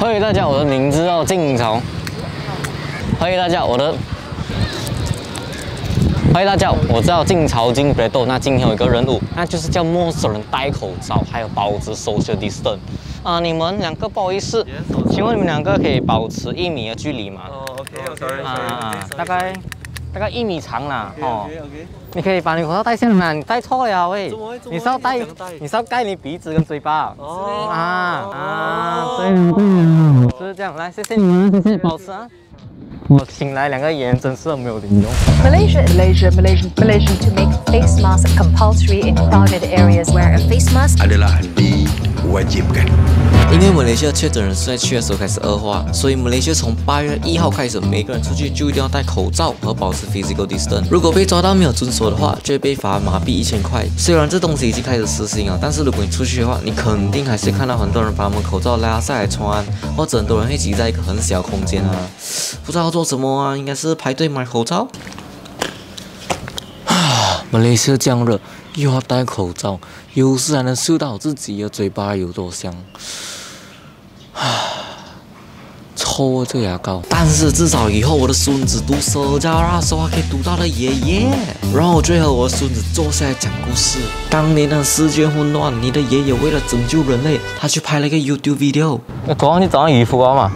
欢迎大家，我的名字叫晋朝。欢迎大家，我的。欢迎大家，我知道晋朝金北斗。那今天有一个任务，那就是叫陌生人戴口罩，还有保持 social distance。啊，你们两个不好意思，请问你们两个可以保持一米的距离吗？哦，OK，sorry，啊，大概大概一米长啦，哦。你可以把你口罩戴下来，你戴错了喂。你是要戴，你是要盖你鼻子跟嘴巴。哦。啊啊，对对，就是这样。来，谢谢你们，谢谢，保持啊。我请来两个演员，真是没有灵用。Malaysia, Malaysia, Malaysia, Malaysia to make masks compulsory in crowded areas. Wear a face mask adalah diwajibkan. 因为马来西亚确诊人数在七月时候开始恶化，所以马来西亚从八月一号开始，每个人出去就一定要戴口罩和保持 physical distance。如果被抓到没有遵守的话，就会被罚麻痹一千块。虽然这东西已经开始实行了，但是如果你出去的话，你肯定还是看到很多人把他们口罩拉下来穿，或者很多人会挤在一个很小空间啊，不知道做什么啊，应该是排队买口罩。啊，马来西亚这样热，又要戴口罩，有时还能嗅到自己的嘴巴有多香。抽啊这牙膏，但是至少以后我的孙子读社交那时候可以读到了爷爷。然后最后我孙子坐下来讲故事。当年的世界混乱，你的爷爷为了拯救人类，他去拍了一个 YouTube video。昨晚你找衣服啊嘛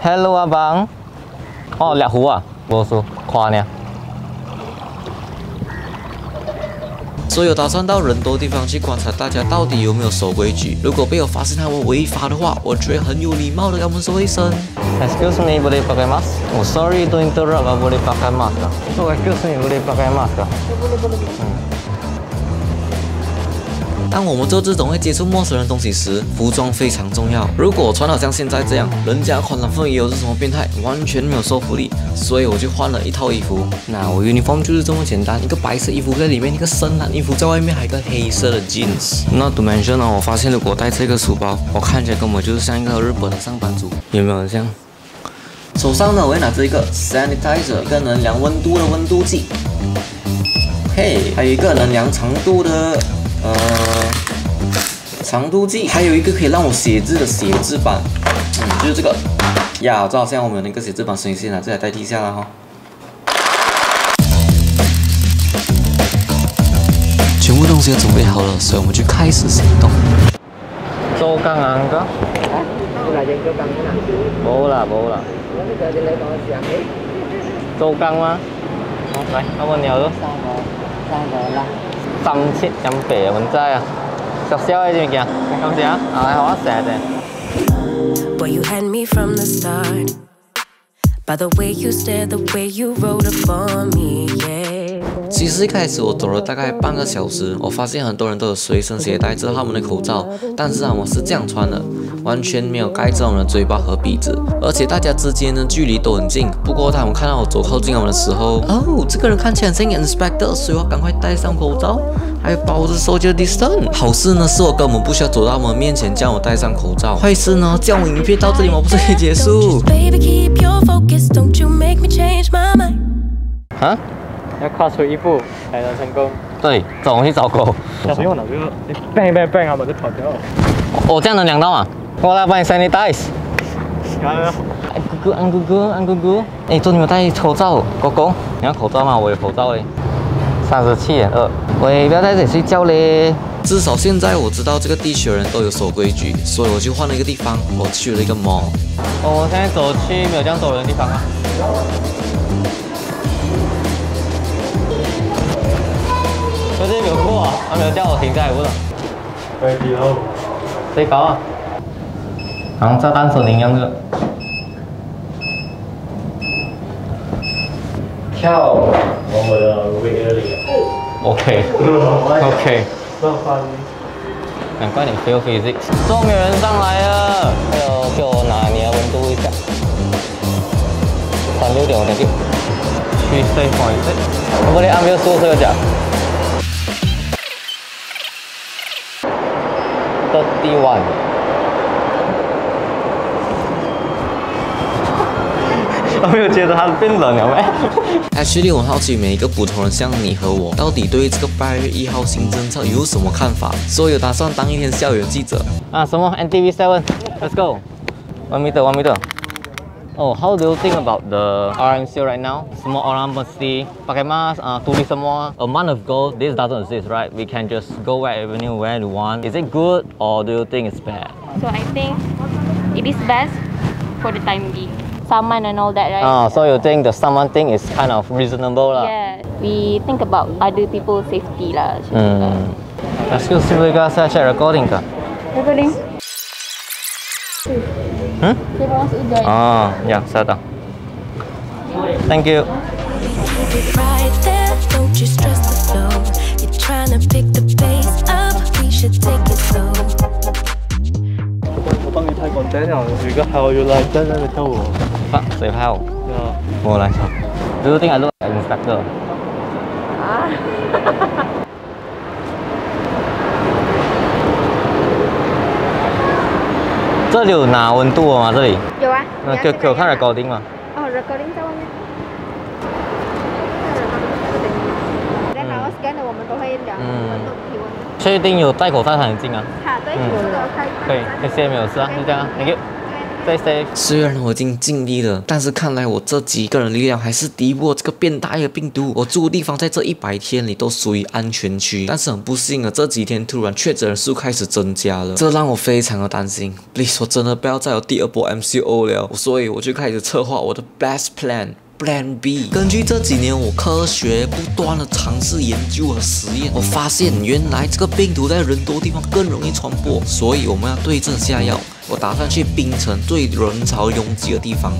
？Hello 阿邦，哦，两壶啊，我说夸呢。所以我打算到人多地方去观察大家到底有没有守规矩。如果被我发现他们违法的话，我就会很有礼貌的跟他们说一声。Excuse me, boleh pakai mask? Oh, sorry to interrupt, boleh pakai mask? Oh, excuse me, boleh pakai mask? Boleh, boleh, boleh. 当我们做这种会接触陌生人东西时，服装非常重要。如果我穿好像现在这样，人家可能会以为是什么变态，完全没有说服力。所以我就换了一套衣服。那我 uniform 就是这么简单，一个白色衣服在里面，一个深蓝衣服在外面，还有一个黑色的 jeans。那 dimension 呢？我发现如果带这个书包，我看起来根本就是像一个日本的上班族，有没有很像？手上呢，我会拿着一个 sanitizer，一个能量温度的温度计。嘿，还有一个能量长度的。呃，长度计，还有一个可以让我写字的写字板，嗯，就是这个。呀，我知道现在我们有那个写字板，所以先拿这来代替一下了哈。全部东西都准备好了，所以我们就开始行动。周刚啊，哥。冇啦冇啦。周刚吗？来，阿文你好。三个，三个啦。三七减八，我知啊，小小的物件，咁样啊，来我写的。 其实一开始我走了大概半个小时，我发现很多人都有随身携带着他们的口罩，但是啊，我是这样穿的，完全没有盖着我们的嘴巴和鼻子，而且大家之间的距离都很近。不过当我们看到我走靠近我们的时候，哦，这个人看起来像 inspector，所以我赶快戴上口罩，还有保持 social distance。好事呢，是我根本不需要走到他们面前叫我戴上口罩。坏事呢，叫我影片到这里我不是可以结束？啊？要跨出一步才能成功。对，走去找狗。小朋友呢？就你 bang bang bang 啊，我就跑掉。哦，这样能量到吗？我来帮你 sanitize。安哥哥，安哥哥，安哥哥。哎，做你们戴口罩，狗狗，你要口罩吗？我有口罩嘞。三十七点二。喂，不要在这里睡觉嘞。至少现在我知道这个地球人都有守规矩，所以我就换了一个地方，我去了一个 mall。哦，我现在走去没有这样走人的地方啊。我这边有货，他们叫我停在屋了。可以哦，可高啊。然后再单手拧样子。跳，我们的 V 二零。OK。OK。做翻。难怪你 feel physics。都有人上来了！还有，给我拿你的温度一下。三六点五点六。去 stay point。我们你按喵是不是有？Thirty one，我没有觉得它变冷，了没？H 六，我好奇每一个普通人像你和我，到底对这个八月一号新政策有什么看法？所以打算当一天校园记者。啊，什么？NTV Seven，Let's go，One meter，One meter。Oh, how do you think about the RMC right now? Semua orang mesti pakai mask, uh, tulis semua. A month ago, this doesn't exist, right? We can just go wherever where we want. Is it good or do you think it's bad? So I think it is best for the time being. Saman and all that, right? Ah, so you think the someone thing is kind of reasonable lah? Yeah, we think about other people's safety lah. macam tu lah. Hmm. Excuse me, guys, saya check recording kah? Recording. Hmm? Saya bawa masuk hujan. Ah, ya, saya tahu. Thank you. right there. Don't you stress the flow. You're trying to pick the pace up. We should take it slow. 我帮你拍 content 了，有一个好友来在那里跳舞。Pak, saya tahu. 对啊，Mau lah. Do you think I look like an inspector? 这里有拿温度的吗？这里？有啊。那给给我看 recording 吗？哦，recording 在外面。然后 scan 的我们都会量温度、体温。确定有戴口罩才能进啊？好，对，嗯有开。可以，谢谢，没有事啊，就这样啊，Thank you。Stay safe。虽然我已经尽力了，但是看来我这几个人力量还是敌不过这个变态的病毒。我住的地方在这一百天里都属于安全区，但是很不幸啊，这几天突然确诊人数开始增加了，这让我非常的担心。Please，我真的不要再有第二波 MCO 了，所以我就开始策划我的 best plan。Plan B。根据这几年我科学不断的尝试研究和实验，我发现原来这个病毒在人多地方更容易传播，所以我们要对症下药。我打算去槟城最人潮拥挤的地方，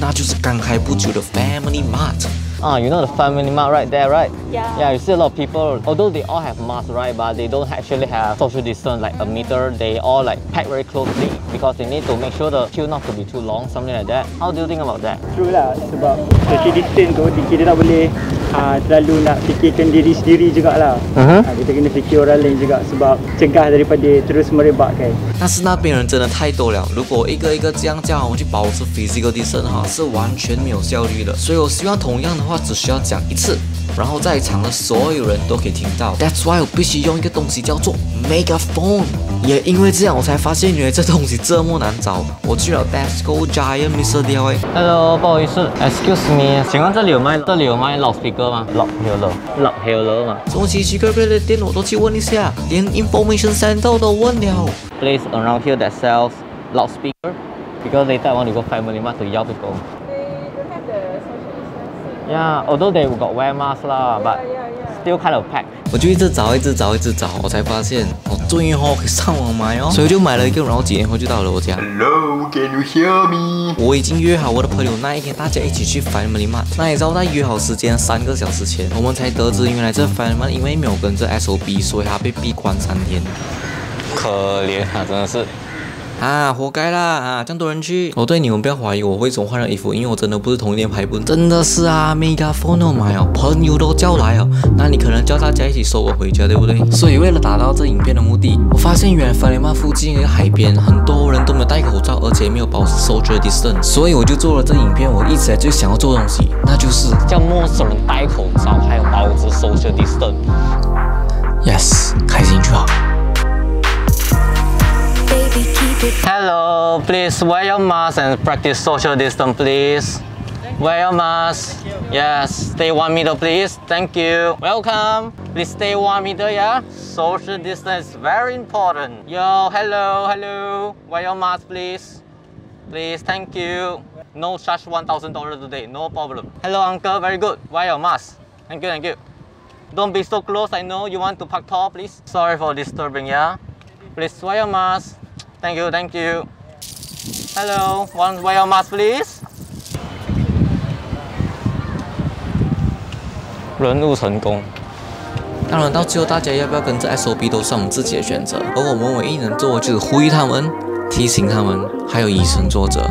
那就是刚开不久的 Family Mart。Ah, you know the family mart right there, right? Yeah. Yeah, you see a lot of people, although they all have masks, right? But they don't actually have social distance like a meter. They all like pack very closely because they need to make sure the queue not to be too long, something like that. How do you think about that? True lah sebab social distance tu kita tak boleh uh, terlalu nak fikirkan diri sendiri jugalah. Mhm. Uh, kita kena fikir orang lain juga sebab cegah daripada terus merebakkan. 但是那边人真的太多了，如果一个一个这样叫我去保持 physical distance 哈，是完全没有效率的。所以我希望同样的话只需要讲一次，然后在场的所有人都可以听到。That's why 我必须用一个东西叫做 megaphone。也因为这样，我才发现原来这东西这么难找。我去了 Basco、Giant、Mr. DIY，Hello，不好意思，Excuse me，请问这里有卖这里有卖 loudspeaker 吗？loud，loud，loud 吗什么奇奇怪怪的店我都去问一下，连 information center 都问了。？Place around here that sells loudspeaker because later I want to go family mart to yell people. Yeah, although they got wear mask lah, but still kind of packed. 我就一直找，一直找，一直找，我才发现哦，终于哦可以上网买哦，所以我就买了一个，然后几天后就到了我家。Hello, can you hear me? 我已经约好我的朋友那一天，大家一起去 Family Mart。那你知道在约好时间三个小时前，我们才得知原来这 Family Mart 因为没有跟着 SOP，所以他被闭关三天。可怜啊，真的是。啊，活该啦！啊，这样多人去。我对你们不要怀疑我为什么换了衣服，因为我真的不是同一天拍本。真的是啊，Megaphone 都买哦，朋友都叫来哦，那你可能叫大家一起收我回家，对不对？所以为了达到这影片的目的，我发现原来 f a l i m a 附近有一个海边，很多人都没有戴口罩，而且没有保持 social distance，所以我就做了这影片。我一直以来最想要做的东西，那就是叫陌生人戴口罩，还有保持 social distance。Please wear your mask and practice social distance, please. Wear your mask. Yes, stay one meter, please. Thank you. Welcome. Please stay one meter, yeah? Social distance is very important. Yo, hello, hello. Wear your mask, please. Please, thank you. No charge $1,000 today, no problem. Hello, uncle, very good. Wear your mask. Thank you, thank you. Don't be so close, I know you want to park tall, please. Sorry for disturbing, yeah? Please wear your mask. Thank you, thank you. Hello, one wear your mask, please. 任务成功。当然，到最后大家要不要跟着 SOP 都是我们自己的选择，而我们唯一能做的就是呼吁他们、提醒他们，还有以身作则。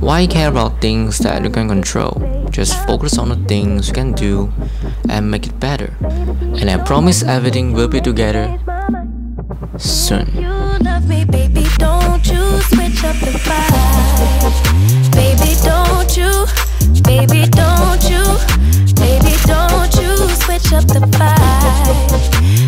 Why care about things that you can control? Just focus on the things you can do and make it better. And I promise everything will be together soon. by.